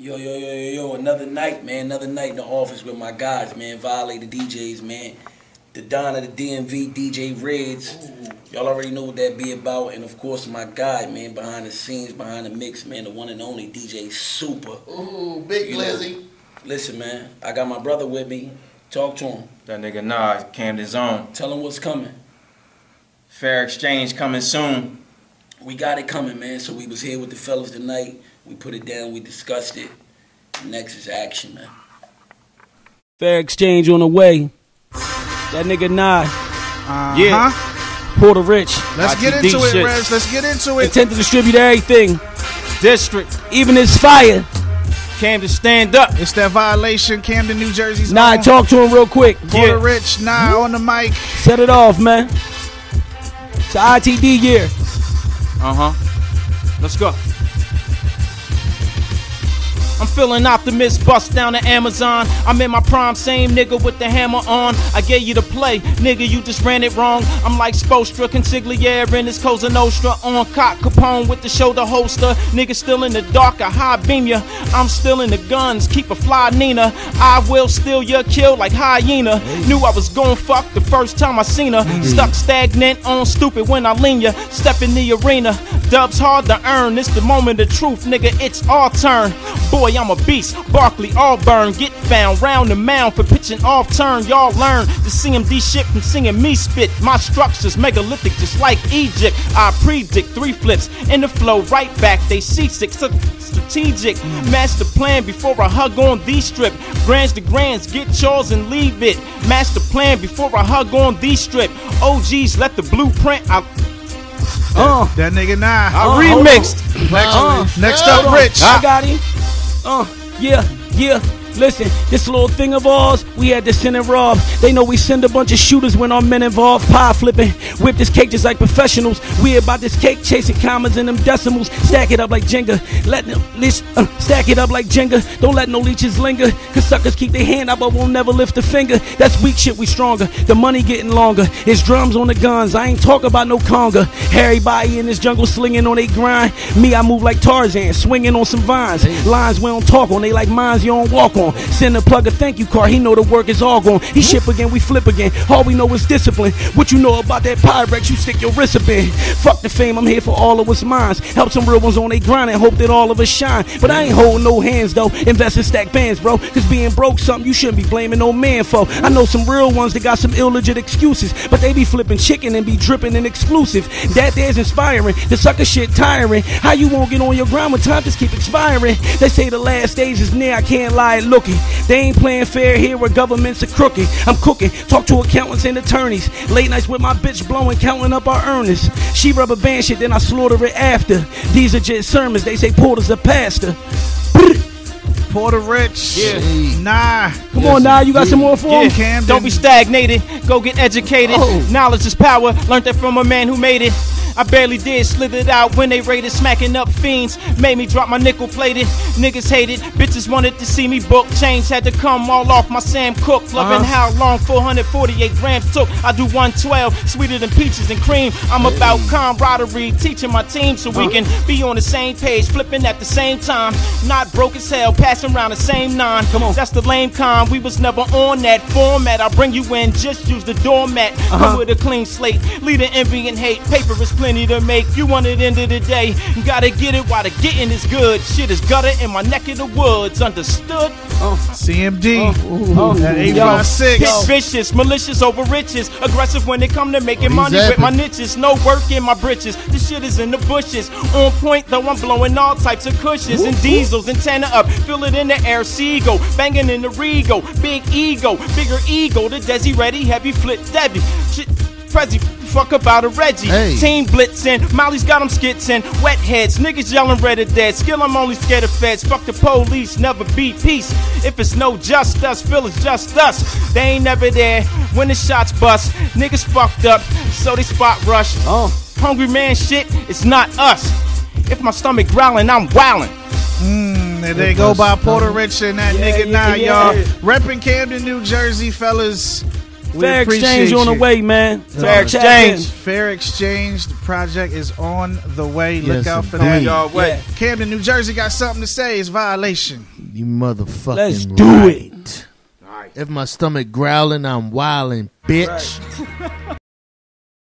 Yo, yo, yo, yo, yo, another night, man. Another night in the office with my guys, man. Violator DJs, man. The Don of the DMV, DJ Reddz. Y'all already know what that be about. And of course, my guy, man, behind the scenes, behind the mix, man, the one and only DJ Supa. Ooh, Big You know, Listen, man, I got my brother with me. Talk to him. That nigga Nas, Camden Zone. Tell him what's coming. Fair exchange coming soon. We got it coming, man. So we was here with the fellas tonight. We put it down. We discussed it. Next is action, man. Fair exchange on the way. That nigga Nye, Uh-huh. Yeah. Porta Rich, Let's get ITD into it, shit. Rez. Let's get into it. intent to distribute everything, District. even his fire. Came to stand up. It's that violation, Camden, New Jersey's Nye, own. talk to him real quick. Porta Yeah. Rich, Nah on the mic. Set it off, man. It's a ITD year. Uh huh. Let's go. I'm feeling optimist, bust down to Amazon. I'm in my prime, same nigga with the hammer on. I gave you the play, nigga, you just ran it wrong. I'm like Spostra, Consigliere in this Cosa Nostra. On cock Capone with the shoulder holster. Nigga still in the dark, a high beam ya. I'm still in the guns, keep a fly Nina. I will steal your kill like hyena. Knew I was gon' fuck the first time I seen her. Stuck stagnant on stupid when I lean ya. Step in the arena, dubs hard to earn. It's the moment of truth, nigga, it's our turn. Boy, I'm a beast. Barkley, Auburn, get found round the mound for pitching off turn. Y'all learn to the CMD shit from singing me spit. My structure's megalithic, just like Egypt. I predict three flips in the flow, right back. They seasick, so strategic. Master plan before I hug on these strip. Grands to grands, get yours and leave it. Master plan before I hug on these strip. OGs, let the blueprint. I, Uh, That nigga Nah. I Uh, remixed. Next, uh, next up. Rich. I got him. Uh, yeah, yeah. Listen, this little thing of ours, we had to send and rob. They know we send a bunch of shooters when our men involved. Pie flipping, whip this cake just like professionals. We about this cake, chasing commas and them decimals. Stack it up like Jenga. Let them leech, uh, stack it up like Jenga. Don't let no leeches linger. Cause suckers keep their hand out but won't never lift a finger. That's weak shit, we stronger. The money getting longer. It's drums on the guns. I ain't talk about no conga. Everybody in this jungle slinging on they grind. Me, I move like Tarzan, swinging on some vines. Lines we don't talk on, they like mines you don't walk on. Send a plug a thank you card, he know the work is all gone. He ship again, we flip again. All we know is discipline. What you know about that Pyrex, you stick your wrist up in. Fuck the fame, I'm here for all of us minds. Help some real ones on they grind and hope that all of us shine. But I ain't holding no hands though. Invest in stack bands, bro. Cause being broke something you shouldn't be blaming no man for. I know some real ones that got some illegit excuses, but they be flipping chicken and be dripping in exclusive. That there's inspiring. The sucker shit tiring. How you won't get on your grind when time just keep expiring? They say the last stage is near, I can't lie looking. They ain't playing fair here where governments are crooked. I'm cooking, talk to accountants and attorneys. Late nights with my bitch blowing, counting up our earnings. She rubber band shit, then I slaughter it after. These are just sermons, they say Porta's a pastor. Porta Rich. Yeah. Nah. Come on now, you got some more for Yeah, him? Camden. don't be stagnated. Go get educated. Oh. Knowledge is power. Learned that from a man who made it. I barely did, slithered out when they raided, smacking up fiends. Made me drop my nickel plated. Niggas hated, bitches wanted to see me book. Change had to come all off my Sam Cooke. Loving Uh-huh. how long 448 grams took. I do 112, sweeter than peaches and cream. I'm about camaraderie, teaching my team so we can be on the same page, flipping at the same time. Not broke as hell, passing around the same nine. Come on, that's the lame con. We was never on that format. I bring you in, just use the doormat. Come with a clean slate, lead the envy and hate. Paper is plenty to make. You want it end of the day. Gotta get it while the getting is good. Shit is gutter in my neck of the woods. Understood? CMD. Oh, At yo, 856. Pitch vicious, malicious over riches. Aggressive when it come to making he's money with my niches. No work in my britches. This shit is in the bushes. On point though, I'm blowing all types of cushions and diesels. and Antenna up, feel it in the air. Seagull, banging in the Rego. Big ego, bigger ego. The Desi ready, heavy flip Debbie. Shit, Prezi, fuck about a Reggie. Hey. Team blitzing, Molly's got them skitzing. Wet heads, niggas yelling red or dead. Skill, I'm only scared of feds. Fuck the police, never be peace. If it's no just us, feel it's just us. They ain't never there when the shots bust. Niggas fucked up, so they spot rush. Oh. Hungry man shit, it's not us. If my stomach growling, I'm wowing. And mm, they go by Porta Rich and that Yeah, nigga yeah, Nah, yeah. y'all. Repping Camden, New Jersey, fellas. We Fair appreciate exchange on the way, man. Fair So tap exchange. in. Fair Exchange. The project is on the way. Look out for indeed. that. Y'all wait. Camden, New Jersey got something to say. It's violation. You motherfucking Let's do right. it. If my stomach growling, I'm wilding, bitch.